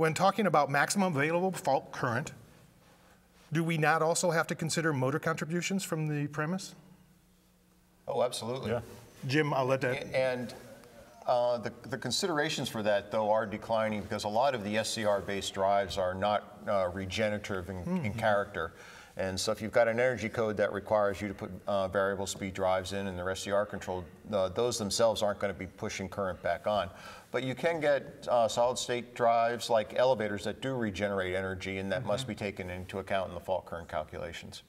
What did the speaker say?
when talking about maximum available fault current, do we not also have to consider motor contributions from the premise? Oh, absolutely. Yeah. Jim, I'll let that. And uh, the, the considerations for that, though, are declining because a lot of the SCR-based drives are not uh, regenerative in, in character. And so if you've got an energy code that requires you to put uh, variable speed drives in and they're SCR controlled, uh, those themselves aren't going to be pushing current back on. But you can get uh, solid state drives like elevators that do regenerate energy and that must be taken into account in the fault current calculations.